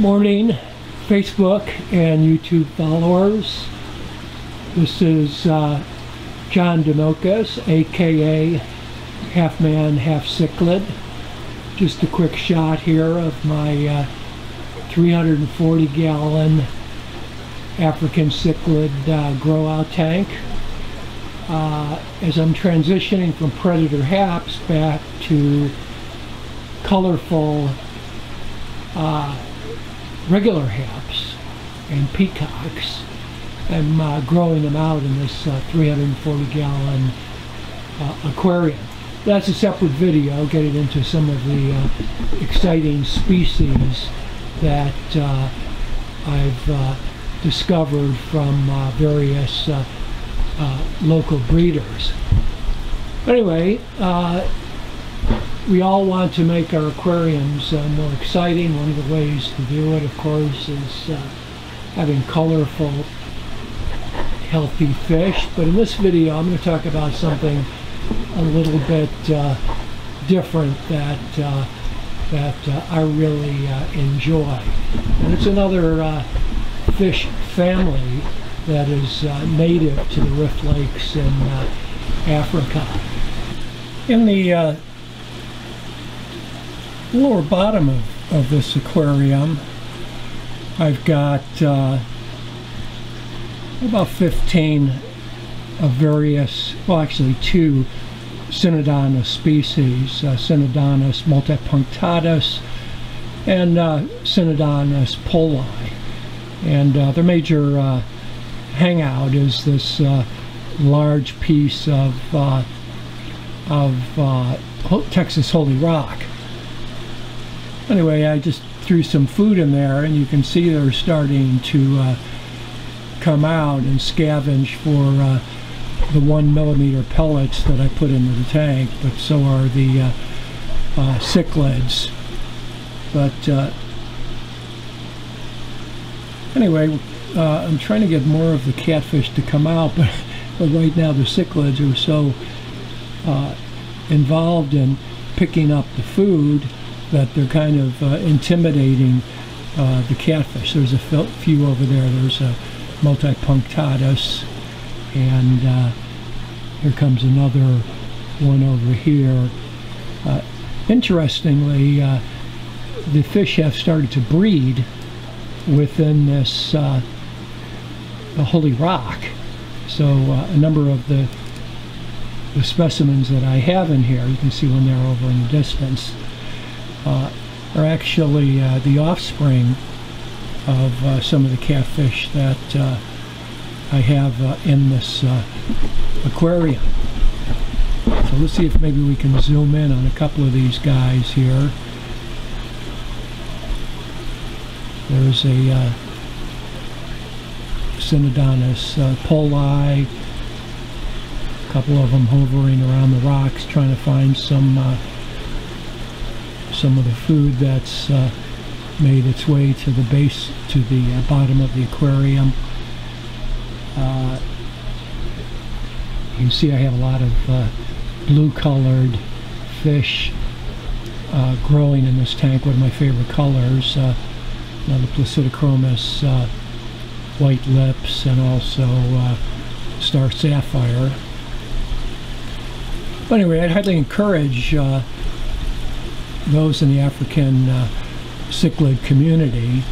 Morning, Facebook and YouTube followers. This is uh, John Demilkis, aka Half Man, Half Cichlid. Just a quick shot here of my uh, 340 gallon African cichlid uh, grow out tank. Uh, as I'm transitioning from predator haps back to colorful uh, regular haps and peacocks, I'm uh, growing them out in this uh, 340 gallon uh, aquarium. That's a separate video getting into some of the uh, exciting species that uh, I've uh, discovered from various local breeders. Anyway, we all want to make our aquariums uh, more exciting. One of the ways to do it, of course, is uh, having colorful, healthy fish. But in this video, I'm going to talk about something a little bit uh, different that uh, that uh, I really uh, enjoy. And it's another fish family that is native to the Rift Lakes in Africa. In the lower bottom of, of this aquarium I've got uh, about 15 of various, well actually two Synodontis species, uh, multipunctatus and uh, Synodontis polli. And uh, their major uh, hangout is this uh, large piece of, uh, of uh, Texas Holey Rock. Anyway, I just threw some food in there and you can see they're starting to uh, come out and scavenge for uh, the one millimeter pellets that I put into the tank, but so are the uh, uh cichlids. But uh, anyway, uh, I'm trying to get more of the catfish to come out, but, but right now the cichlids are so involved in picking up the food that they're kind of uh, intimidating uh, the catfish. There's a few over there. There's a multipunctatus, and uh, here comes another one over here. Uh, interestingly, uh, the fish have started to breed within this uh, holey rock. So a number of the the specimens that I have in here, you can see one there over in the distance, uh, are actually uh, the offspring of uh, some of the catfish that uh, I have uh, in this uh, aquarium. So let's see if maybe we can zoom in on a couple of these guys here. There's a uh, Synodontis polli, a couple of them hovering around the rocks trying to find some some of the food that's uh, made its way to the base, to the uh, bottom of the aquarium. Uh, you can see I have a lot of uh, blue colored fish growing in this tank, one of my favorite colors. Uh, the Placidochromis white lips and also star sapphire. But anyway, I'd highly encourage uh, those in the African uh, cichlid community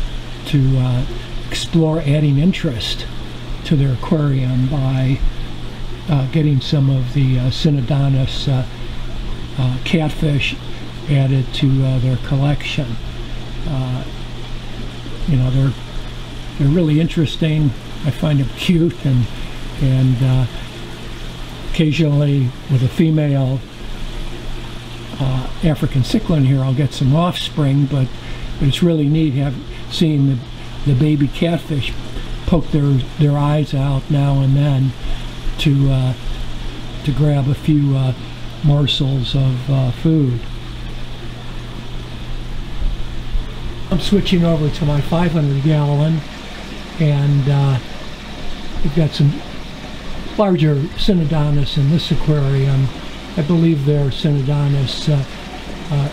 to uh, explore adding interest to their aquarium by uh, getting some of the uh, Synodontis uh, uh, catfish added to uh, their collection. you know, they're they're really interesting. I find them cute and and occasionally with a female uh, African cichlid here, I'll get some offspring, but, but it's really neat have, seeing the, the baby catfish poke their, their eyes out now and then to, uh, to grab a few uh, morsels of uh, food. I'm switching over to my 500 gallon and uh, we've got some larger Synodontis in this aquarium I believe they're Synodontis uh, uh,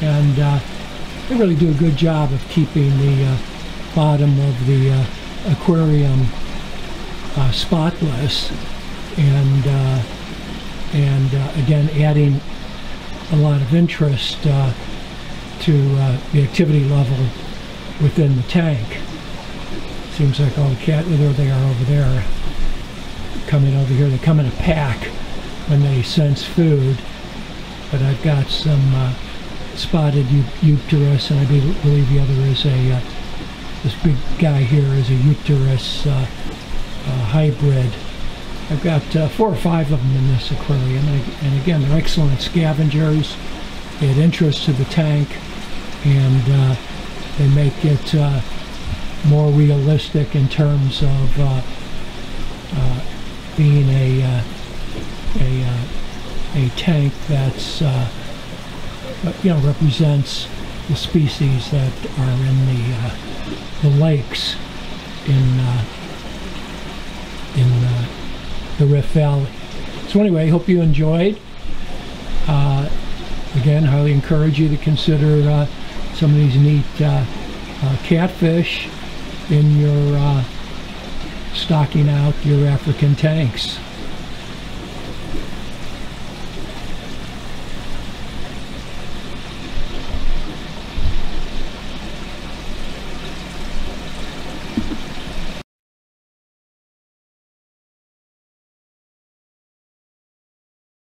and uh, they really do a good job of keeping the uh, bottom of the uh, aquarium uh, spotless and and again adding a lot of interest to the activity level within the tank. Seems like all the cat, there they are over there, coming over here. They come in a pack when they sense food. But I've got some uh, spotted Eupterus, and I be- believe the other is a, uh, this big guy here is a Eupterus uh, uh, hybrid. I've got uh, four or five of them in this aquarium, and, and again, they're excellent scavengers. They add interest to the tank, and uh, they make it more realistic in terms of being a a uh, a tank that's uh, uh, you know represents the species that are in the uh, the lakes in uh, in uh, the Rift Valley. So anyway, hope you enjoyed. Again, highly encourage you to consider some of these neat catfish in your stocking out your African tanks.